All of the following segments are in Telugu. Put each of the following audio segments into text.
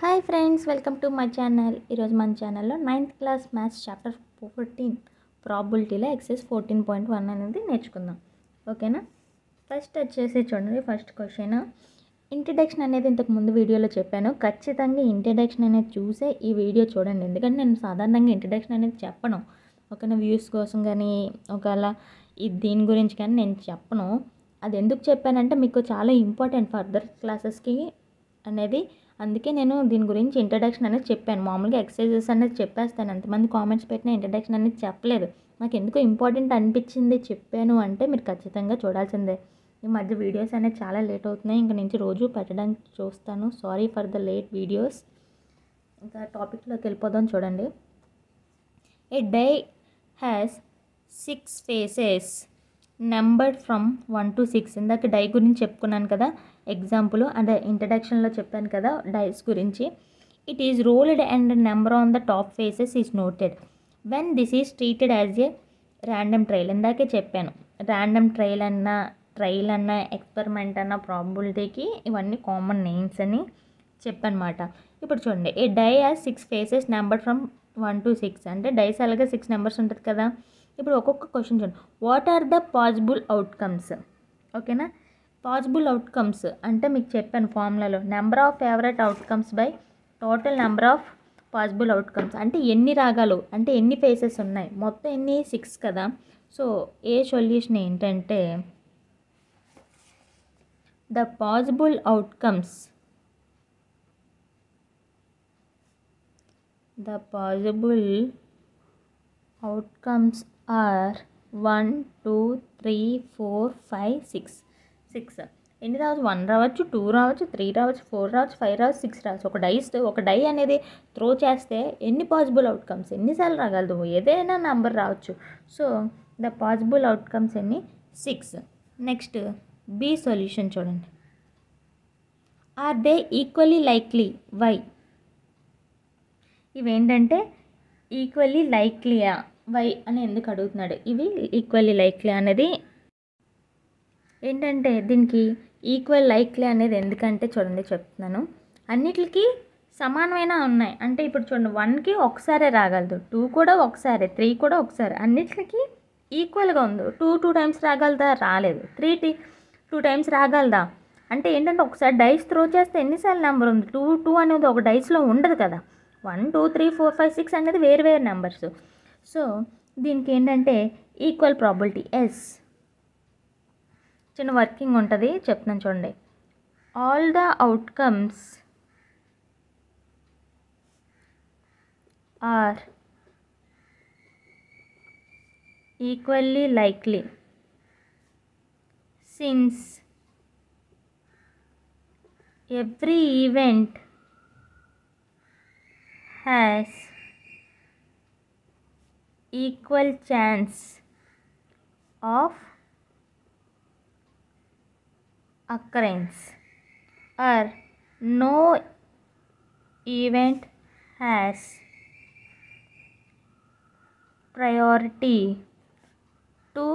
Hi friends welcome to my channel. ఈరోజు మన ఛానల్లో ninth class maths chapter fourteen ప్రాబిలిటీలో exercise fourteen point one అనేది నేర్చుకుందాం. ఓకేనా? ఫస్ట్ వచ్చేసి చూడండి ఫస్ట్ క్వశ్చన్. ఇంట్రడక్షన్ అనేది ఇంతకు ముందు వీడియోలో చెప్పాను. ఖచ్చితంగా ఇంట్రడక్షన్ అనేది చూసే ఈ వీడియో చూడండి. ఎందుకంటే నేను సాధారణంగా ఇంట్రడక్షన్ అనేది చెప్పను. ఓకేనా? వ్యూస్ కోసం కానీ ఒకవేళ ఈ దీని గురించి కానీ నేను చెప్పను. అది ఎందుకు చెప్పానంటే మీకు చాలా ఇంపార్టెంట్ ఫర్దర్ క్లాసెస్కి అనేది అందుకే నేను దీని గురించి ఇంట్రడక్షన్ అనేది చెప్పాను. మామూలుగా ఎక్సర్సైజెస్ అనేది చెప్పేస్తాను. ఎంతమంది కామెంట్స్ పెట్టిన ఇంట్రడక్షన్ అనేది చెప్పలేదు. నాకు ఎందుకు ఇంపార్టెంట్ అనిపించింది చెప్పాను అంటే మీరు ఖచ్చితంగా చూడాల్సిందే. ఈ మధ్య వీడియోస్ అనేది చాలా లేట్ అవుతున్నాయి. ఇంక నుంచి రోజు పెట్టడానికి చూస్తాను. Sorry for the late videos ఇంకా టాపిక్లోకి వెళ్ళిపోదాం చూడండి. A die has six faces number from one to six ఇందాక డై గురించి చెప్పుకున్నాను కదా. ఎగ్జాంపుల్ అంటే ఇంట్రడక్షన్లో చెప్పాను కదా డైస్ గురించి. It is rolled and number on the top faces is noted when this is treated as a random trial ఇందాకే చెప్పాను. ర్యాండమ్ ట్రయల్ అన్న ట్రయల్ అన్న ఎక్స్పెరిమెంట్ అన్న ప్రాబిలిటీకి ఇవన్నీ కామన్ నేమ్స్ అని చెప్పనమాట. ఇప్పుడు చూడండి a die has six faces number from one to six అంటే డైస్ అలాగే సిక్స్ నెంబర్స్ ఉంటుంది కదా. ఇప్పుడు ఒక్కొక్క క్వశ్చన్ చూడండి. What are the possible outcomes ఓకేనా పాజిబుల్ అవుట్కమ్స్ అంటే మీకు చెప్పాను ఫార్ములాలో. Number of favourite outcomes by total number of possible outcomes అంటే ఎన్ని రాగాలు అంటే ఎన్ని ఫేసెస్ ఉన్నాయి. మొత్తం ఎన్ని? సిక్స్ కదా. సో ఏ సొల్యూషన్ ఏంటంటే the possible outcomes the possible outcomes are one two three four five six six. ఎన్ని రావచ్చు? వన్ రావచ్చు టూ రావచ్చు త్రీ రావచ్చు ఫోర్ రావచ్చు ఫైవ్ రావచ్చు సిక్స్ రావచ్చు. ఒక డైస్ ఒక డై అనేది త్రో చేస్తే ఎన్ని పాసిబుల్ అవుట్కమ్స్? ఎన్నిసార్లు రాగలదు ఏదైనా నెంబర్ రావచ్చు. సో ద పాసిబుల్ అవుట్కమ్స్ ఎన్ని? సిక్స్. నెక్స్ట్ బి సొల్యూషన్ చూడండి. Are they equally likely? Why. ఇవేంటంటే ఈక్వల్లీ లైక్లీయా? వై అని ఎందుకు అడుగుతున్నాడు? ఇవి ఈక్వల్లీ లైక్లీ అనేది ఏంటంటే దీనికి ఈక్వల్ లైక్లీ అనేది ఎందుకంటే చూడండి చెప్తున్నాను. అన్నిటికి సమానమైన ఉన్నాయి. అంటే ఇప్పుడు చూడండి వన్కి ఒకసారే రాగలదు టూ కూడా ఒకసారి త్రీ కూడా ఒకసారి. అన్నిటికి ఈక్వల్గా ఉంది. టూ టూ టైమ్స్ రాగలదా? రాలేదు. త్రీ టీ టూ టైమ్స్ రాగలదా? అంటే ఏంటంటే ఒకసారి డైస్ త్రో చేస్తే ఎన్నిసార్లు నెంబర్ ఉంది? టూ టూ అనేది ఒక డైస్లో ఉండదు కదా. One two three four five six అనేది వేరు వేరు నెంబర్స్ సో దీనికి ఏంటంటే ఈక్వల్ ప్రాబిలిటీ ఎస్ చిన్న వర్కింగ్ ఉంటుంది చెప్తున్నాను చూడండి. All the outcomes are equally likely since every event has equal chance of occurrence or no event has priority to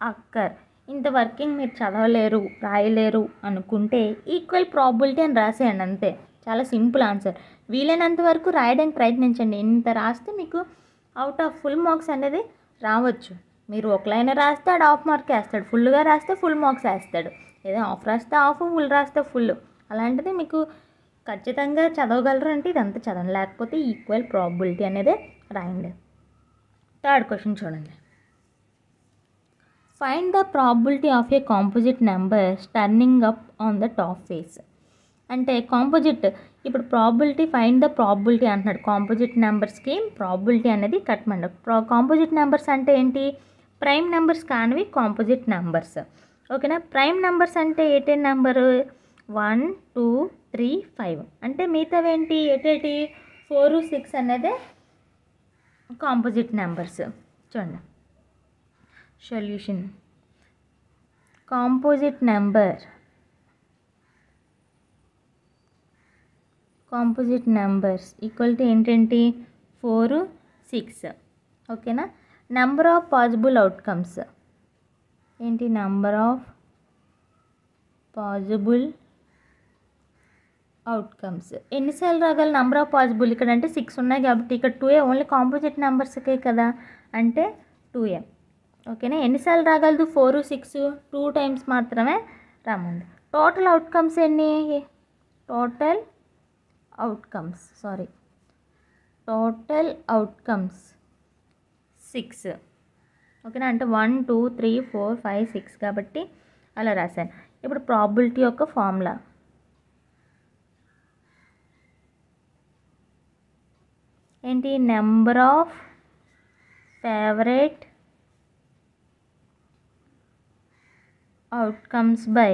occur ఇంత వర్కింగ్ మీరు చదవలేరు రాయలేరు అనుకుంటే ఈక్వల్ ప్రాబిలిటీ అని రాసేయండి అంతే. చాలా సింపుల్ ఆన్సర్ వీలైనంత వరకు రాయడానికి ప్రయత్నించండి. ఇంత రాస్తే మీకు అవుట్ ఆఫ్ ఫుల్ మార్క్స్ అనేది రావచ్చు. మీరు ఒక లైన్ రాస్తే ఆడు హాఫ్ మార్క్ వేస్తాడు. ఫుల్గా రాస్తే ఫుల్ మార్క్స్ వేస్తాడు. ఏదో హాఫ్ రాస్తే ఆఫ్ ఫుల్ రాస్తే ఫుల్. అలాంటిది మీకు ఖచ్చితంగా చదవగలరు అంటే ఇదంతా చదవండి. లేకపోతే ఈక్వల్ ప్రాబిలిటీ అనేది రాయండి. థర్డ్ క్వశ్చన్ చూడండి. Find the probability of a composite number turning up on the top face అంటే కాంపోజిట్ ఇప్పుడు ప్రాబిలిటీ ఫైండ్ ద ప్రాబిలిటీ అంటున్నాడు. కాంపోజిట్ నెంబర్స్కి ప్రాబిలిటీ అనేది కట్టమండి ప్రా కాంపోజిట్ నెంబర్స్ అంటే ఏంటి? ప్రైమ్ నెంబర్స్ కానివి కాంపోజిట్ నెంబర్స్. ఓకేనా? ప్రైమ్ నెంబర్స్ అంటే ఏటే number one two three five. అంటే మిగతావేంటి? ఎటేటి ఫోర్ సిక్స్ అనేది కాంపోజిట్ నెంబర్స్. చూడండి. Solution. Composite number. Composite numbers. Equal to ఏంటంటే? Four six. ఓకేనా? నెంబర్ ఆఫ్ పాజిబుల్ అవుట్కమ్స్ ఏంటి నెంబర్ ఆఫ్ పాజిబుల్ అవుట్కమ్స్ ఎన్నిసార్లు రాగల నెంబర్ ఆఫ్ పాజిబుల్ ఇక్కడ అంటే సిక్స్ ఉన్నాయి కాబట్టి ఇక్కడ టూ ఏ ఓన్లీ కాంపోజిట్ నెంబర్స్కే కదా. అంటే టూ ఏ. ఓకేనా ఎన్నిసార్లు రాగలదు? ఫోర్ సిక్స్ టూ టైమ్స్ మాత్రమే రాముంది. టోటల్ అవుట్కమ్స్ ఎన్ని? Total outcomes sorry total outcomes six ఓకేనా అంటే one two three four five six కాబట్టి అలా రాశాను. ఇప్పుడు ప్రాబిలిటీ యొక్క ఫార్ములా ఏంటి? Number of favourite outcomes by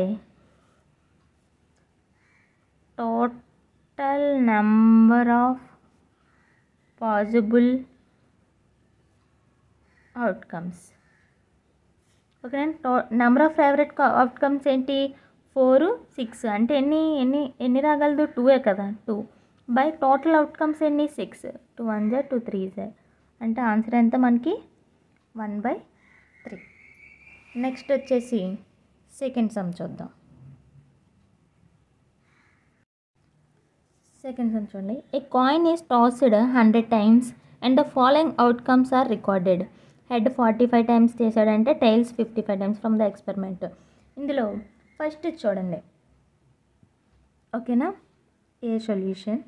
total number of possible outcomes okay to number of favourite outcomes ఏంటి? ఫోర్ సిక్స్ అంటే ఎన్ని ఎన్ని ఎన్ని రాగలదు? టూఏ కదా టూ బై టోటల్ అవుట్కమ్స్ ఎన్ని సిక్స్ టూ వన్ జర్ టూ త్రీ జర్ అంటే ఆన్సర్ ఎంత మనకి? వన్ బై త్రీ నెక్స్ట్ వచ్చేసి సెకండ్ సమ్ చూద్దాం. సెకండ్ సమ్ చూడండి. A coin is tossed hundred times and the following outcomes are recorded head forty five times చేశాడంటే tails fifty five times from the experiment. ఇందులో ఫస్ట్ చూడండి. ఓకేనా? A solution?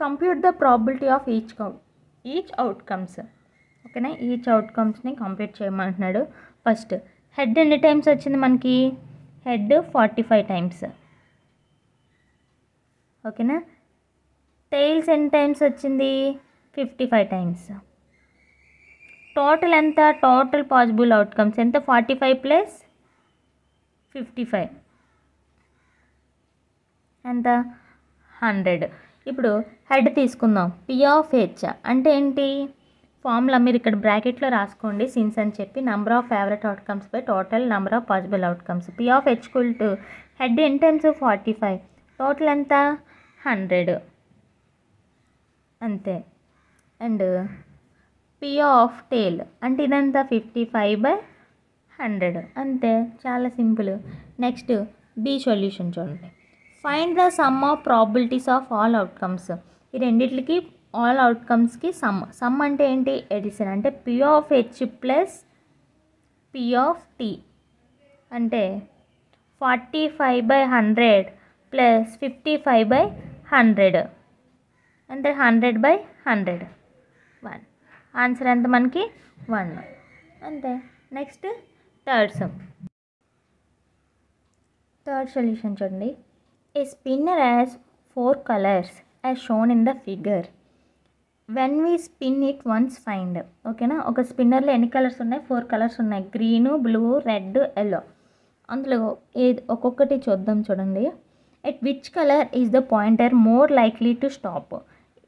Compute the probability of each కౌట్ each outcomes. ఓకేనా? ఈచ్ అవుట్కమ్స్ని కంప్లీట్ చేయమంటున్నాడు. ఫస్ట్ హెడ్ ఎన్ని టైమ్స్ వచ్చింది మనకి? Head forty five times. ఓకేనా? టైల్స్ ఎన్ని టైమ్స్ వచ్చింది? Fifty five times. టోటల్ ఎంత? Total possible outcomes. ఎంత? Forty five plus fifty five. ఎంత? హండ్రెడ్. ఇప్పుడు హెడ్ తీసుకుందాం. పి ఆఫ్ హెచ్ అంటే ఏంటి? ఫార్ములా మీరు ఇక్కడ బ్రాకెట్లో రాసుకోండి సిన్స్ అని చెప్పి. Number of favourite outcomes by total number of possible outcomes P of H equal to head N times forty five total ఎంత? హండ్రెడ్. అంతే. అండ్ పి ఆఫ్ టేల్ అంటే ఇదంతా ఫిఫ్టీ ఫైవ్ బై హండ్రెడ్ అంతే చాలా సింపుల్. నెక్స్ట్ బి సొల్యూషన్ చూడండి. Find the sum of probabilities of all outcomes ఈ రెండిట్లకి ఆల్ అవుట్కమ్స్కి సమ్ సమ్ అంటే ఏంటి? ఎడిషన్ అంటే P of H plus P of T అంటే forty five by hundred plus fifty five by hundred అంటే హండ్రెడ్ బై హండ్రెడ్ ఆన్సర్ ఎంత మనకి? వన్. అంతే. Next third sum third solution చూడండి. A spinner as four colours as shown in the figure when we spin it once find ఓకేనా ఒక స్పిన్నర్లో ఎన్ని కలర్స్ ఉన్నాయి? ఫోర్ కలర్స్ ఉన్నాయి. గ్రీను బ్లూ రెడ్ ఎల్లో అందులో ఏది? ఒక్కొక్కటి చూద్దాం చూడండి. At which colour is the pointer more likely to stop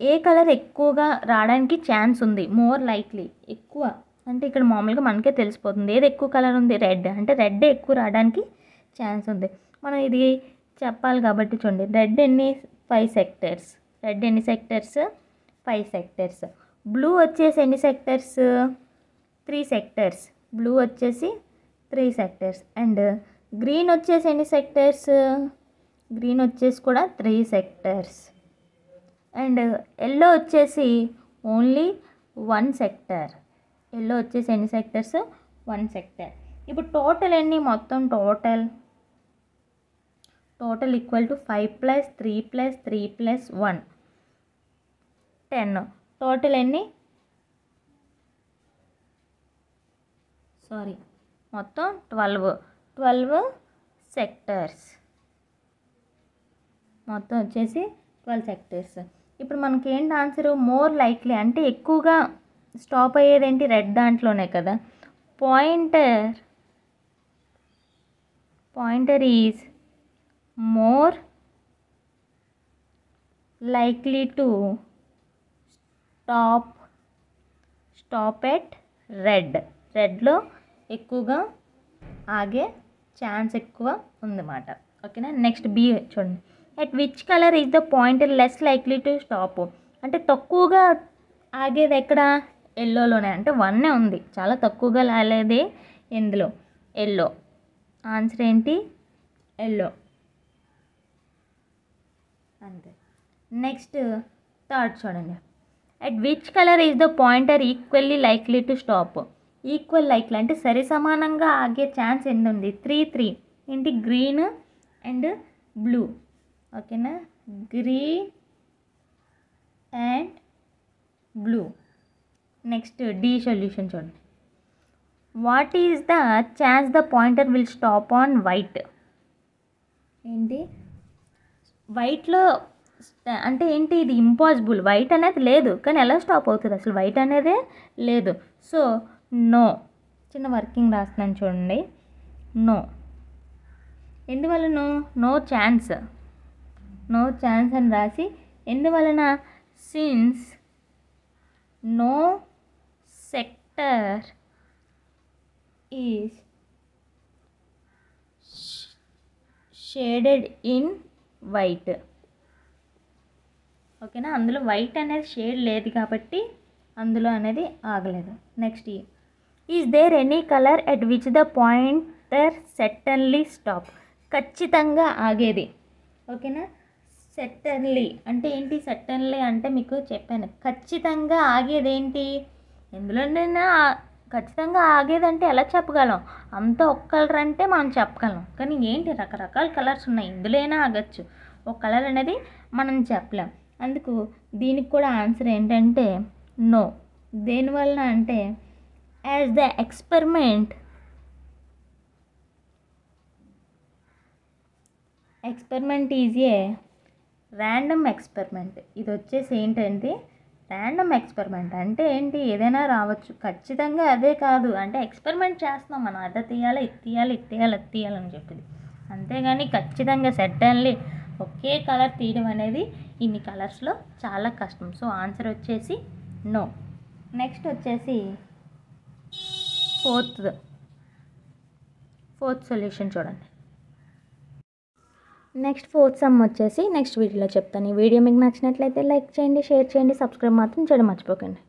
a colour ఎక్కువగా రావడానికి ఛాన్స్ ఉంది? More likely. ఎక్కువ. అంటే ఇక్కడ మామూలుగా మనకే తెలిసిపోతుంది. ఏది ఎక్కువ కలర్ ఉంది? రెడ్. అంటే రెడ్ ఎక్కువ రావడానికి ఛాన్స్ ఉంది. మనం ఇది చెప్పాలి కాబట్టి చూడండి. రెడ్ ఎన్ని? Five sectors. రెడ్ ఎన్ని సెక్టర్స్? Five sectors. బ్లూ వచ్చేసి ఎన్ని సెక్టర్స్? Three sectors. బ్లూ వచ్చేసి త్రీ సెక్టర్స్. అండ్ గ్రీన్ వచ్చేసి ఎన్ని సెక్టర్స్? గ్రీన్ వచ్చేసి కూడా త్రీ సెక్టర్స్. అండ్ ఎల్లో వచ్చేసి ఓన్లీ వన్ సెక్టర్. ఎల్లో వచ్చేసి ఎన్ని సెక్టర్స్? One sector. ఇప్పుడు టోటల్ ఎన్ని? మొత్తం total. Total equal to five plus three plus three plus one. Ten. Total ఎన్ని? సారీ. మొత్తం ట్వెల్వ్. Twelve sectors. మొత్తం వచ్చేసి ట్వెల్వ్ సెక్టర్స్. ఇప్పుడు మనకి ఏంటి ఆన్సర్ మోర్ లైక్లీ అంటే ఎక్కువగా స్టాప్ అయ్యేది ఏంటి రెడ్ దాంట్లోనే కదా. Pointer pointer is more likely to stop stop at red రెడ్లో ఎక్కువగా ఆగే ఛాన్స్ ఎక్కువ ఉందన్నమాట. ఓకేనా నెక్స్ట్ బి చూడండి. At which colour is the point less likely to stop అంటే తక్కువగా ఆగేది ఎక్కడ? ఎల్లోలోనే. అంటే వన్నే ఉంది. చాలా తక్కువగా లాగేదే ఎందులో? ఎల్లో. ఆన్సర్ ఏంటి? ఎల్లో. అంతే. నెక్స్ట్ థర్డ్ చూడండి. At which colour is the pointer equally likely to stop equal likely అంటే సరి సమానంగా ఆగే ఛాన్స్ ఎన్ని ఉంది త్రీ త్రీ ఏంటి? గ్రీన్ అండ్ బ్లూ ఓకేనా? Green and blue. Next D solution చూడండి. What is the chance the pointer will stop on white? ఏంటి? వైట్లో అంటే ఏంటి? ఇది ఇంపాసిబుల్. వైట్ అనేది లేదు. కానీ ఎలా స్టాప్ అవుతుంది? అసలు వైట్ అనేదే లేదు. So no. చిన్న వర్కింగ్ రాస్తున్నాను చూడండి. నో. ఎందువల్ల no? No chance. No chance అని రాసి ఎందువలన? Since no sector is shaded in white. ఓకేనా? అందులో వైట్ అనేది షేడ్ లేదు కాబట్టి అందులో అనేది ఆగలేదు. Next is there any colour at which the pointer certainly stop ఖచ్చితంగా ఆగేది. ఓకేనా? సెట్టన్లీ అంటే ఏంటి సెట్టన్లీ అంటే మీకు చెప్పాను. ఖచ్చితంగా ఆగేది ఏంటి ఎందులోనైనా ఖచ్చితంగా ఆగేదంటే ఎలా చెప్పగలం? అంత ఒక్క కలర్ అంటే మనం చెప్పగలం. కానీ ఏంటి రకరకాల కలర్స్ ఉన్నాయి. ఇందులోనే ఆగచ్చు. ఒక కలర్ అనేది మనం చెప్పలేం. అందుకు దీనికి కూడా ఆన్సర్ ఏంటంటే నో. దేనివల్ల అంటే as the experiment. Experiment is a random experiment ఇది వచ్చేసి ఏంటంటే ర్యాండమ్ ఎక్స్పెరిమెంట్ అంటే ఏంటి? ఏదైనా రావచ్చు. ఖచ్చితంగా అదే కాదు. అంటే ఎక్స్పెరిమెంట్ చేస్తున్నాం మనం. అదే తీయాలి ఇది తీయాలి ఇది తీయాలి అది తీయాలని చెప్పింది. అంతేగాని ఖచ్చితంగా సెట్ అన్లీ ఒకే కలర్ తీయడం అనేది ఇన్ని కలర్స్లో చాలా కష్టం. సో ఆన్సర్ వచ్చేసి నో నెక్స్ట్ వచ్చేసి ఫోర్త్ ఫోర్త్ సొల్యూషన్ చూడండి. నెక్స్ట్ ఫోర్త్ సమ్ వచ్చేసి నెక్స్ట్ వీడియోలో చెప్తాను. ఈ వీడియో మీకు నచ్చినట్లయితే లైక్ చేయండి షేర్ చేయండి సబ్స్క్రైబ్ మాత్రం చేయడం మర్చిపోకండి.